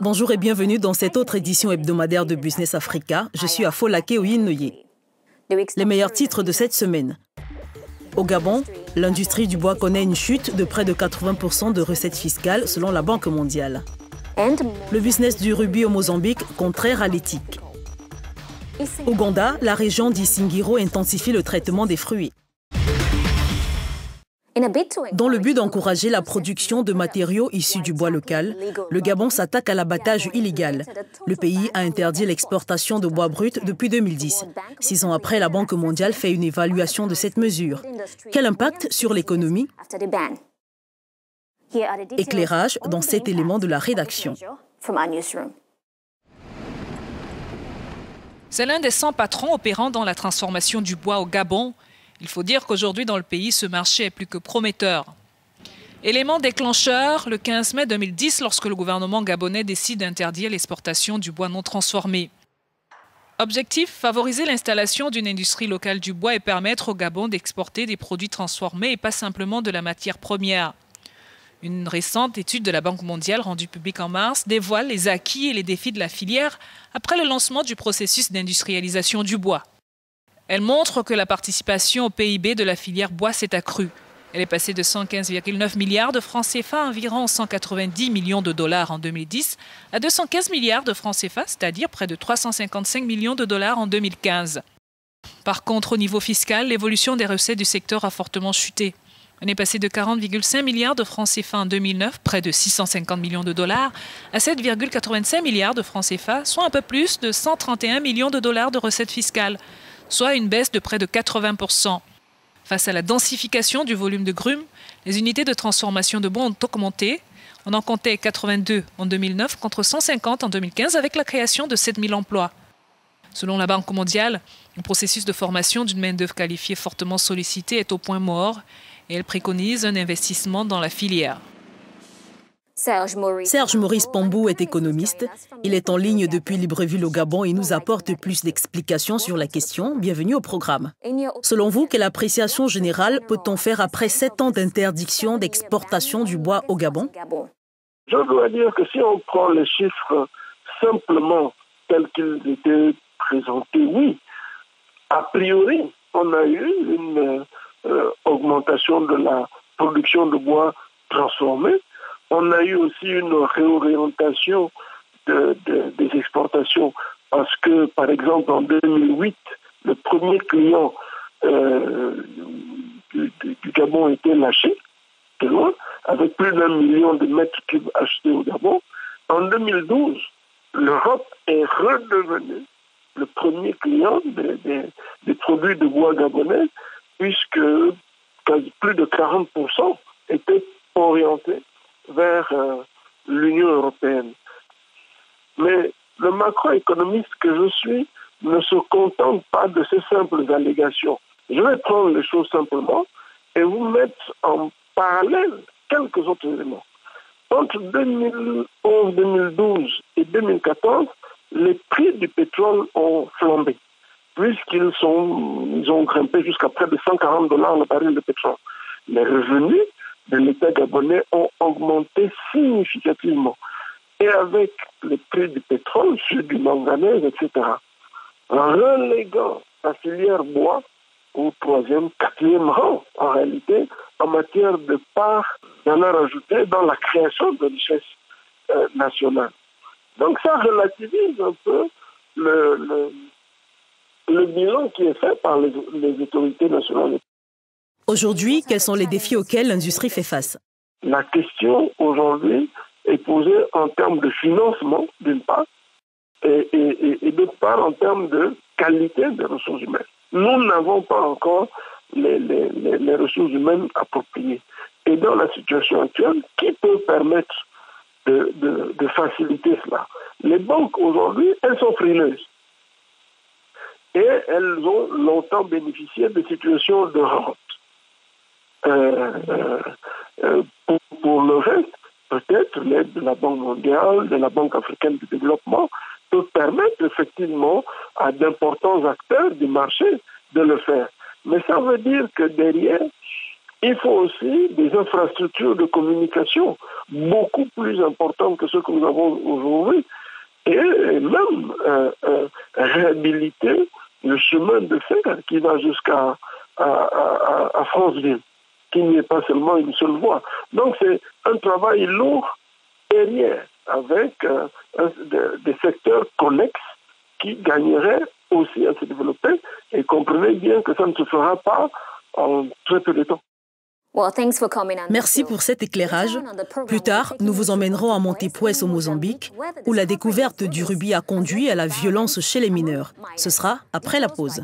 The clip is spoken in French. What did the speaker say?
Bonjour et bienvenue dans cette autre édition hebdomadaire de Business Africa. Je suis Afolake Oyinoye. Les meilleurs titres de cette semaine. Au Gabon, l'industrie du bois connaît une chute de près de 80% de recettes fiscales selon la Banque mondiale. Le business du rubis au Mozambique contraire à l'éthique. Ouganda, la région d'Isingiro intensifie le traitement des fruits. Dans le but d'encourager la production de matériaux issus du bois local, le Gabon s'attaque à l'abattage illégal. Le pays a interdit l'exportation de bois brut depuis 2010. Six ans après, la Banque mondiale fait une évaluation de cette mesure. Quel impact sur l'économie? Éclairage dans cet élément de la rédaction. C'est l'un des 100 patrons opérant dans la transformation du bois au Gabon il faut dire qu'aujourd'hui, dans le pays, ce marché est plus que prometteur. Élément déclencheur, le 15 mai 2010, lorsque le gouvernement gabonais décide d'interdire l'exportation du bois non transformé. Objectif, favoriser l'installation d'une industrie locale du bois et permettre au Gabon d'exporter des produits transformés et pas simplement de la matière première. Une récente étude de la Banque mondiale rendue publique en mars dévoile les acquis et les défis de la filière après le lancement du processus d'industrialisation du bois. Elle montre que la participation au PIB de la filière bois s'est accrue. Elle est passée de 115,9 milliards de francs CFA environ 190 millions de dollars en 2010 à 215 milliards de francs CFA, c'est-à-dire près de 355 millions de dollars en 2015. Par contre, au niveau fiscal, l'évolution des recettes du secteur a fortement chuté. On est passé de 40,5 milliards de francs CFA en 2009, près de 650 millions de dollars, à 7,85 milliards de francs CFA, soit un peu plus de 131 millions de dollars de recettes fiscales soit une baisse de près de 80%. Face à la densification du volume de grumes, les unités de transformation de bois ont augmenté. On en comptait 82 en 2009 contre 150 en 2015 avec la création de 7000 emplois. Selon la Banque mondiale, le processus de formation d'une main-d'œuvre qualifiée fortement sollicitée est au point mort et elle préconise un investissement dans la filière. Serge Maurice Pambou est économiste. Il est en ligne depuis Libreville au Gabon et nous apporte plus d'explications sur la question. Bienvenue au programme. Selon vous, quelle appréciation générale peut-on faire après sept ans d'interdiction d'exportation du bois au Gabon? Je dois dire que si on prend les chiffres simplement tels qu'ils étaient présentés, oui, a priori, on a eu une euh, augmentation de la production de bois transformé on a eu aussi une réorientation des exportations parce que, par exemple, en 2008, le premier client euh, du, Gabon était lâché, de loin, avec plus d'un million de mètres cubes achetés au Gabon. En 2012, l'Europe est redevenue le premier client des, des produits de bois gabonais, puisque plus de 40% étaient orientés vers euh, l'Union européenne. Mais le macroéconomiste que je suis ne se contente pas de ces simples allégations. Je vais prendre les choses simplement et vous mettre en parallèle quelques autres éléments. Entre 2011, 2012 et 2014, les prix du pétrole ont flambé, puisqu'ils ont grimpé jusqu'à près de 140 dollars le baril de pétrole. Les revenus de l'État gabonais ont augmenté significativement. Et avec le prix du pétrole, ceux du manganèse, etc. En reléguant la filière bois au troisième, quatrième rang, en réalité, en matière de part valeur ajoutée dans la création de richesses euh, nationales. Donc ça relativise un peu le, bilan qui est fait par les autorités nationales. Aujourd'hui, quels sont les défis auxquels l'industrie fait face? La question aujourd'hui est posée en termes de financement, d'une part, et, d'autre part en termes de qualité des ressources humaines. Nous n'avons pas encore les, ressources humaines appropriées. Et dans la situation actuelle, qui peut permettre de, de faciliter cela? Les banques aujourd'hui, elles sont frileuses. Et elles ont longtemps bénéficié de situations de rente. Euh, euh, euh, pour, le reste, peut-être l'aide de la Banque mondiale, de la Banque africaine de développement, peut permettre effectivement à d'importants acteurs du marché de le faire. Mais ça veut dire que derrière, il faut aussi des infrastructures de communication beaucoup plus importantes que ce que nous avons aujourd'hui et même réhabiliter le chemin de fer qui va jusqu'à à, Franceville, qui n'est pas seulement une seule voie. Donc c'est un travail lourd et rien avec euh, des secteurs connexes qui gagneraient aussi à se développer et comprenez bien que ça ne se fera pas en très peu de temps. Merci pour cet éclairage. Plus tard, nous vous emmènerons à Montepuez au Mozambique, où la découverte du rubis a conduit à la violence chez les mineurs. Ce sera après la pause.